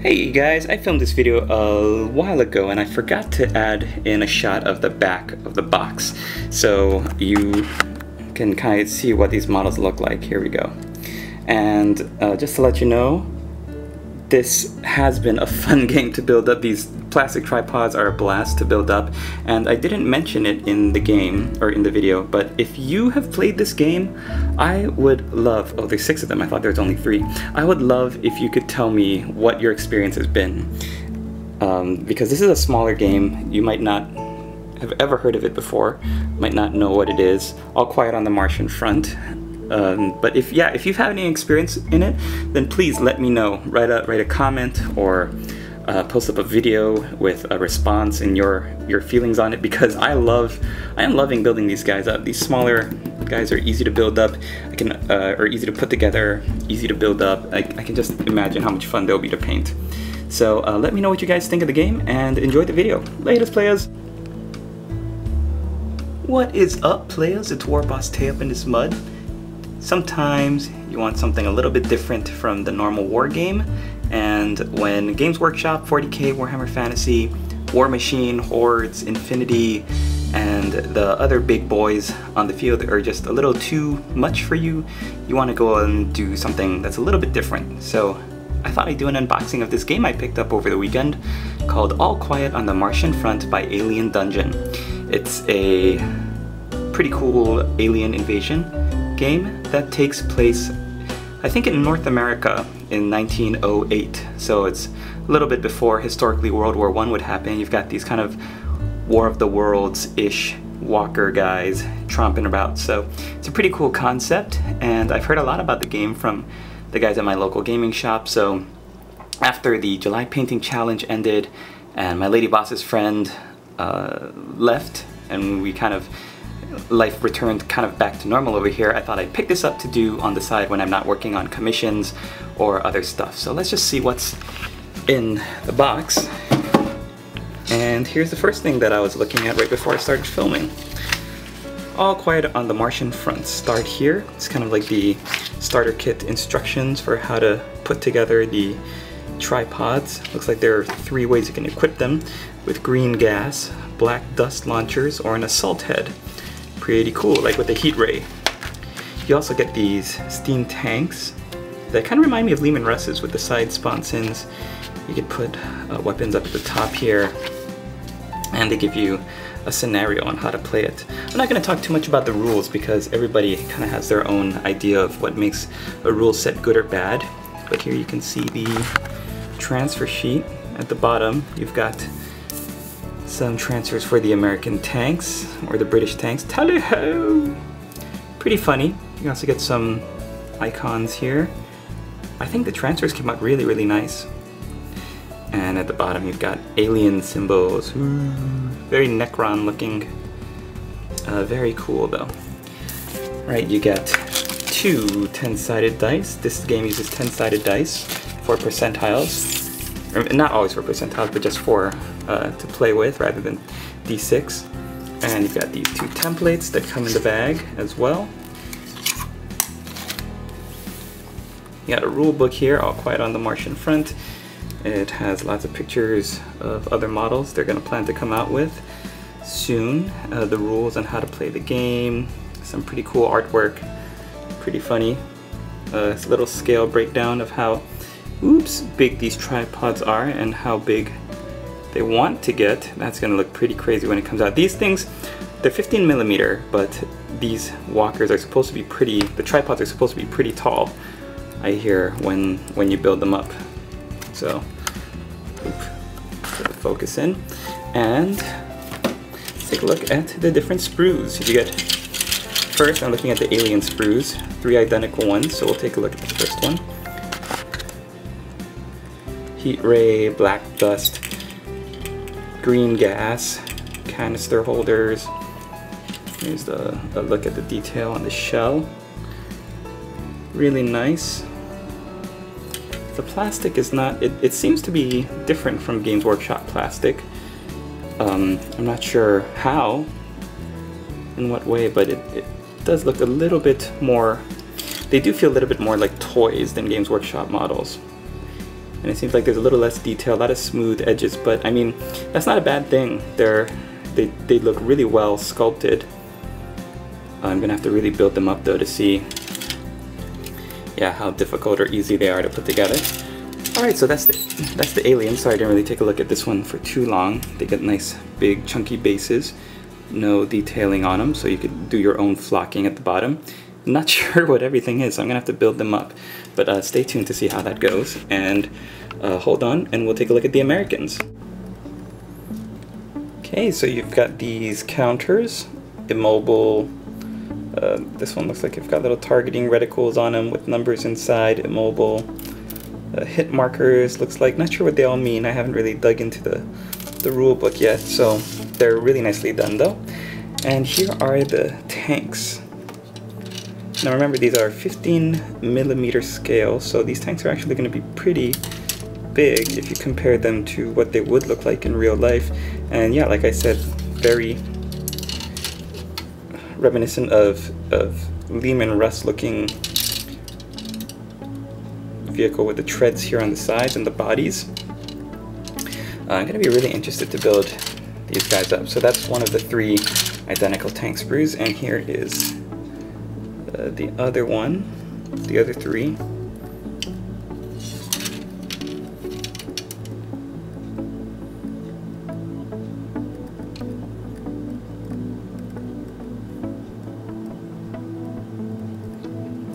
Hey guys, I filmed this video a while ago and I forgot to add in a shot of the back of the box so you can kind of see what these models look like. Here we go. And uh, just to let you know, this has been a fun game to build up. These plastic tripods are a blast to build up, and I didn't mention it in the game, or in the video, but if you have played this game, I would love, oh there's six of them, I thought there was only three. I would love if you could tell me what your experience has been. Um, because this is a smaller game, you might not have ever heard of it before, might not know what it is. All Quiet on the Martian Front, um, but if yeah, if you've had any experience in it, then please let me know. Write a write a comment or uh, post up a video with a response and your your feelings on it because I love I am loving building these guys up. These smaller guys are easy to build up. I can uh, are easy to put together, easy to build up. I, I can just imagine how much fun they'll be to paint. So uh, let me know what you guys think of the game and enjoy the video. Latest players. What is up players? It's Warboss Tae up in this mud. Sometimes you want something a little bit different from the normal war game, and when Games Workshop, 40k, Warhammer Fantasy, Warmachine, Hordes, Infinity, and the other big boys on the field are just a little too much for you, you want to go and do something that's a little bit different. So I thought I'd do an unboxing of this game I picked up over the weekend called All Quiet on the Martian Front by Alien Dungeon. It's a pretty cool alien invasion game that takes place, I think in North America in 1908. So it's a little bit before historically World War One would happen. You've got these kind of War of the Worlds-ish walker guys tromping about. So it's a pretty cool concept and I've heard a lot about the game from the guys at my local gaming shop. So after the July painting challenge ended and my lady boss's friend uh, left and we kind of life returned kind of back to normal over here, I thought I'd pick this up to do on the side when I'm not working on commissions or other stuff. So let's just see what's in the box. And here's the first thing that I was looking at right before I started filming. All quiet on the Martian front. Start here. It's kind of like the starter kit instructions for how to put together the tripods. Looks like there are three ways you can equip them with green gas, black dust launchers, or an assault head pretty cool, like with the heat ray. You also get these steam tanks that kind of remind me of Leman Russ's with the side sponsons. You can put uh, weapons up at the top here, and they give you a scenario on how to play it. I'm not going to talk too much about the rules because everybody kind of has their own idea of what makes a rule set good or bad. But here you can see the transfer sheet at the bottom. You've got some transfers for the American tanks, or the British tanks. Tally-ho! Pretty funny. You can also get some icons here. I think the transfers came out really, really nice. And at the bottom you've got alien symbols. Ooh, very Necron looking. Uh, very cool though. Right, you get two 10-sided dice. This game uses 10-sided dice for percentiles not always for percentiles, but just for uh, to play with rather than d6. And you've got these two templates that come in the bag as well. You got a rule book here, all quiet on the Martian front. It has lots of pictures of other models they're going to plan to come out with soon. Uh, the rules on how to play the game, some pretty cool artwork, pretty funny. Uh, a little scale breakdown of how oops big these tripods are and how big they want to get. That's gonna look pretty crazy when it comes out. These things, they're 15 millimeter, but these walkers are supposed to be pretty, the tripods are supposed to be pretty tall, I hear, when, when you build them up. So, focus in. And take a look at the different sprues. You get, first I'm looking at the alien sprues, three identical ones, so we'll take a look at the first one heat ray, black dust, green gas, canister holders. Here's the, a look at the detail on the shell. Really nice. The plastic is not, it, it seems to be different from Games Workshop plastic. Um, I'm not sure how, in what way, but it, it does look a little bit more, they do feel a little bit more like toys than Games Workshop models. And it seems like there's a little less detail, a lot of smooth edges, but I mean, that's not a bad thing. They're, they, they look really well sculpted. Uh, I'm gonna have to really build them up though to see yeah, how difficult or easy they are to put together. Alright, so that's the, that's the alien. Sorry I didn't really take a look at this one for too long. They get nice big chunky bases, no detailing on them, so you could do your own flocking at the bottom. Not sure what everything is, so I'm gonna have to build them up. But uh, stay tuned to see how that goes. And uh, hold on, and we'll take a look at the Americans. Okay, so you've got these counters, immobile, uh, this one looks like it's got little targeting reticles on them with numbers inside, immobile. Uh, hit markers, looks like, not sure what they all mean, I haven't really dug into the, the rule book yet, so they're really nicely done though. And here are the tanks. Now remember these are 15 millimeter scale, so these tanks are actually going to be pretty big if you compare them to what they would look like in real life. And yeah, like I said, very reminiscent of, of Leman Russ looking vehicle with the treads here on the sides and the bodies. Uh, I'm going to be really interested to build these guys up. So that's one of the three identical tank sprues, and here is the other one, the other three.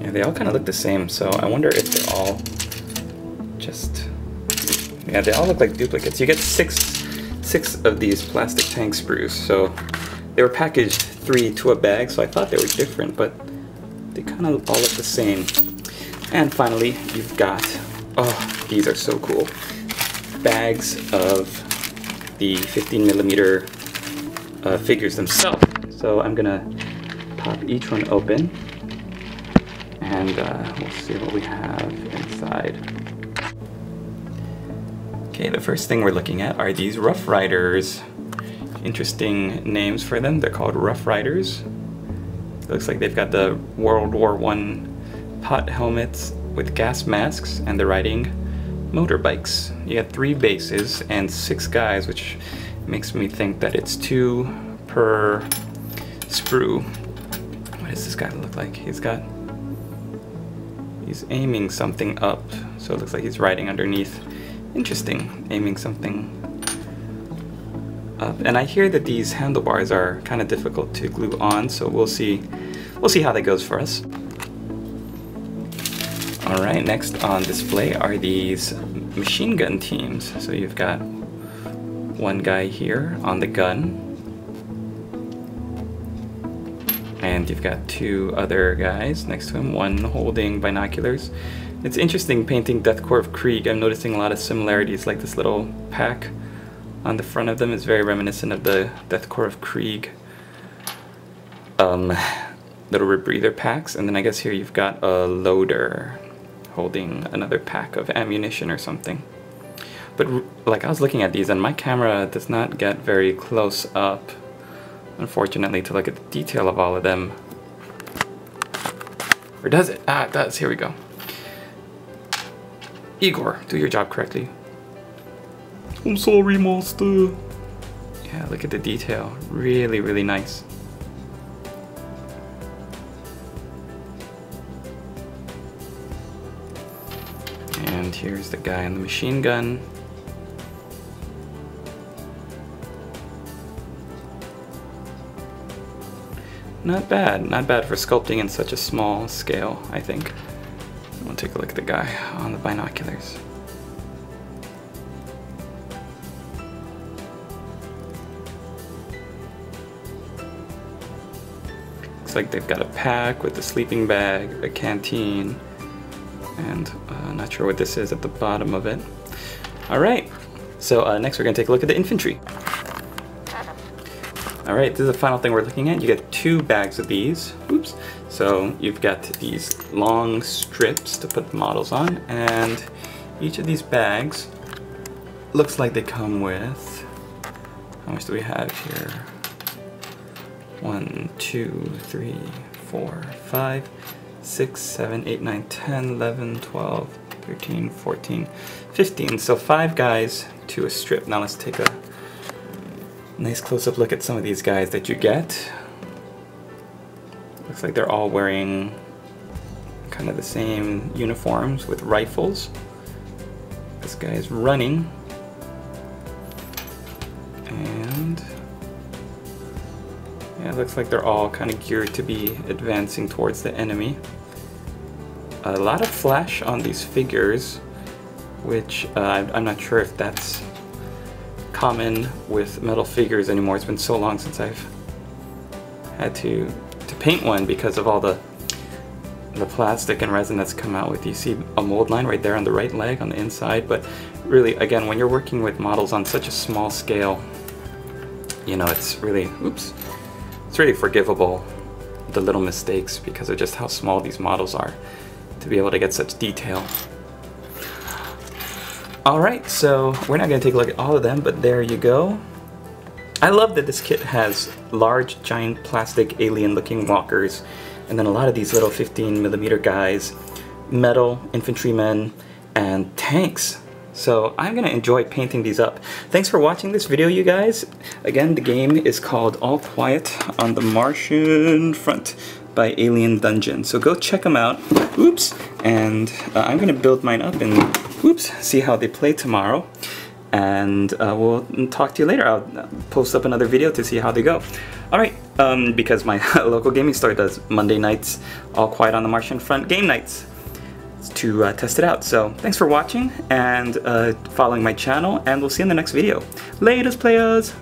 Yeah, they all kind of look the same, so I wonder if they're all just... Yeah, they all look like duplicates. You get six, six of these plastic tank sprues, so they were packaged three to a bag, so I thought they were different, but they kind of all look the same. And finally, you've got, oh, these are so cool, bags of the 15 millimeter uh, figures themselves. So I'm gonna pop each one open and uh, we'll see what we have inside. Okay, the first thing we're looking at are these Rough Riders. Interesting names for them. They're called Rough Riders. It looks like they've got the World War One pot helmets with gas masks, and they're riding motorbikes. You got three bases and six guys, which makes me think that it's two per sprue. What does this guy look like? He's got He's aiming something up, so it looks like he's riding underneath. Interesting, aiming something up. And I hear that these handlebars are kind of difficult to glue on, so we'll see, we'll see how that goes for us. All right, next on display are these machine gun teams. So you've got one guy here on the gun, and you've got two other guys next to him, one holding binoculars. It's interesting painting Death Korps of Krieg. I'm noticing a lot of similarities, like this little pack on the front of them is very reminiscent of the Death Korps of Krieg um, little rebreather packs. And then I guess here you've got a loader holding another pack of ammunition or something. But like I was looking at these and my camera does not get very close up unfortunately, to look at the detail of all of them. Or does it? Ah, it does. Here we go. Igor, do your job correctly. I'm sorry, master. Yeah, look at the detail. Really, really nice. And here's the guy in the machine gun. Not bad, not bad for sculpting in such a small scale, I think. We'll take a look at the guy on the binoculars. Like they've got a pack with a sleeping bag, a canteen, and uh, not sure what this is at the bottom of it. All right, so uh, next we're gonna take a look at the infantry. All right, this is the final thing we're looking at. You get two bags of these. Oops. So you've got these long strips to put the models on, and each of these bags looks like they come with, how much do we have here? One, two, three, four, five, six, seven, eight, nine, ten, eleven, twelve, 13, 14, 15. So five guys to a strip. Now let's take a nice close-up look at some of these guys that you get. Looks like they're all wearing kind of the same uniforms with rifles. This guy is running. Yeah, it looks like they're all kind of geared to be advancing towards the enemy. A lot of flash on these figures, which uh, I'm not sure if that's common with metal figures anymore. It's been so long since I've had to to paint one because of all the the plastic and resin that's come out with. You see a mold line right there on the right leg on the inside, but really, again, when you're working with models on such a small scale, you know, it's really, oops, it's really forgivable, the little mistakes because of just how small these models are to be able to get such detail. Alright, so we're not going to take a look at all of them, but there you go. I love that this kit has large, giant, plastic, alien-looking walkers, and then a lot of these little 15 millimeter guys, metal, infantrymen, and tanks. So I'm gonna enjoy painting these up. Thanks for watching this video, you guys. Again, the game is called All Quiet on the Martian Front by Alien Dungeon. So go check them out. Oops. And uh, I'm gonna build mine up and oops, see how they play tomorrow. And uh, we'll talk to you later. I'll post up another video to see how they go. All right, um, because my local gaming store does Monday nights, All Quiet on the Martian Front game nights to uh, test it out. So thanks for watching and uh, following my channel, and we'll see you in the next video. Latest, players!